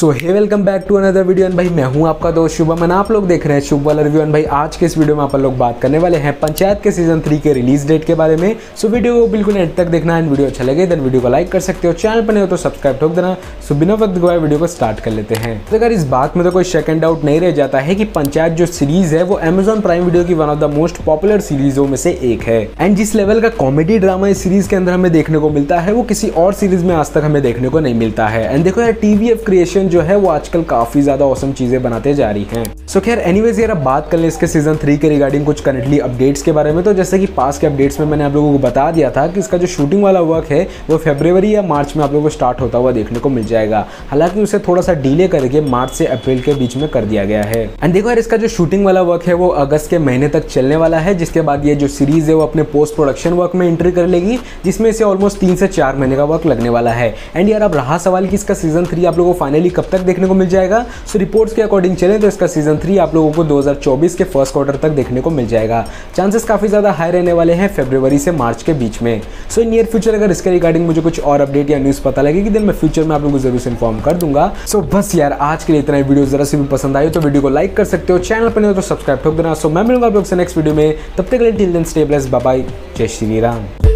So hey welcome back to another video and भाई मैं हूँ आपका दोस्त शुभम एंड आप लोग देख रहे हैं शुभ वाला रिव्यू एंड भाई आज के इस वीडियो में आप लोग बात करने वाले हैं पंचायत के सीज़न थ्री के रिलीज़ डेट के बारे में। सो so, वीडियो को बिल्कुल एंड तक देखना एंड वीडियो अच्छा लगे देन वीडियो को लाइक कर सकते हो। चैनल पर नहीं हो तो सब्सक्राइब ठोक देना। सो बिना वक्त गवाए वीडियो को स्टार्ट कर लेते हैं। तो अगर इस बात में तो कोई सेकंड डाउट नहीं रह जाता है कि पंचायत जो सीरीज़ है वो अमेजॉन प्राइम वीडियो की one of the most popular सीरीजों में से एक है। एंड जिस लेवल का कॉमेडी ड्रामा इस सीरीज़ के अंदर हमें देखने को मिलता है वो किसी और सीरीज़ में आज तक हमें देखने को नहीं मिलता है। एंड देखो यार टीवीएफ क्रिएशन जो है वो आजकल काफ़ी ज़्यादा औसम चीज़ें बनाते जा रही हैं। सो so, खैर एनीवेज यार अब बात कर लें इसके सीज़न थ्री के रिगार्डिंग कुछ करंटली अपडेट्स के बारे में। तो जैसे कि पास के अपडेट्स में मैंने आप लोगों को बता दिया था कि इसका जो शूटिंग वाला वर्क है वो फेब्रवरी या मार्च में आप लोगों को स्टार्ट होता हुआ देखने को मिल जाएगा। हालाँकि उसे थोड़ा सा डिले करके मार्च से अप्रैल के बीच में कर दिया गया है। एंड देखो यार इसका जो शूटिंग वाला वर्क है वो अगस्त के महीने तक चलने वाला है। जिसके बाद ये जो सीरीज़ है वो अपने पोस्ट प्रोडक्शन वर्क में एंट्री कर लेगी जिसमें इसे ऑलमोस्ट तीन से चार महीने का वर्क लगने वाला है। एंड यार अब रहा सवाल कि इसका सीज़न थ्री आप लोगों को फाइनली कब तक देखने को मिल जाएगा? सो रिपोर्ट्स के अकॉर्डिंग चले तो इसका सीज़न थ्री आप लोगों को 2024 के फ़र्स्ट क्वार्टर तक देखने को मिल जाएगा। चांसेस काफ़ी ज़्यादा हाई रहने वाले हैं फेब्रुवरी से मार्च के बीच में। सो नियर फ्यूचर अगर इसके रिगार्डिंग मुझे कुछ और अपडेट या न्यूज़ पता लगेगी देन मैं फ्यूचर में आप लोगों को ज़रूर इन्फॉर्म कर दूँगा। सो बस यार, आज के लिए इतना वीडियो जरा से भी पसंद आए तो वीडियो को लाइक कर सकते हो। चैनल पर तो सब्सक्राइब ठोक देना। सो मैं मिलूँगा आप लोग से नेक्स्ट वीडियो में। तब तक के लिए टिल जय श्री राम।